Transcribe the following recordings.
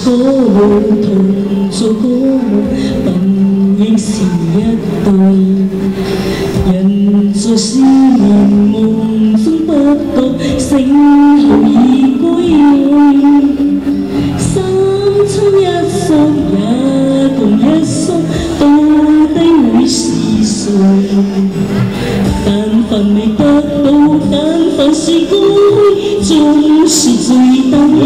số một thùng số cố bằng những gì tôi nhận số xin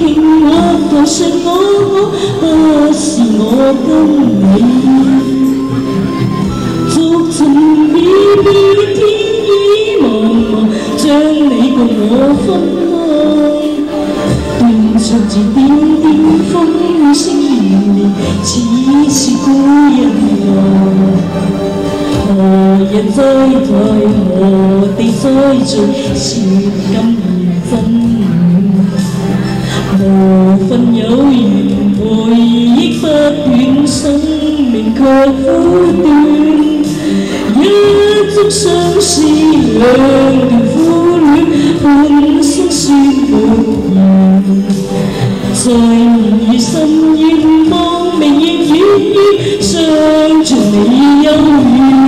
情话在说我，不是我跟你。足踏片片天意茫茫，将你共我分。开。断肠字点点，风雨声连连，声是孤人来。何日再会？何地再聚？情感。phân nhau nhìn vội giết xa thuyền sông mình khó vô tình nhớ chút sớm si lờn từ phố luyến hôn xuống xuyên một nhìn rồi nhìn sông nhìn mong, mình nhìn diễn như sao chẳng để nhau nhìn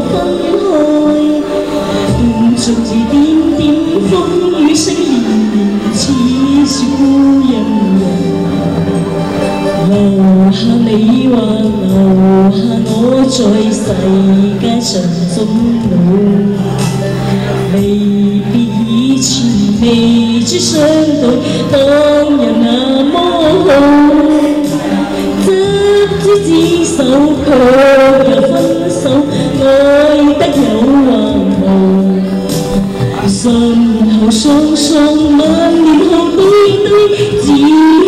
分开，断送自点点风雨声，年年似是故人来。留下你或留下我，在世界上终老，离别以前未知相对，当日那么好，执子之手，却。dần màu son son mang niềm hồng đôi. tươi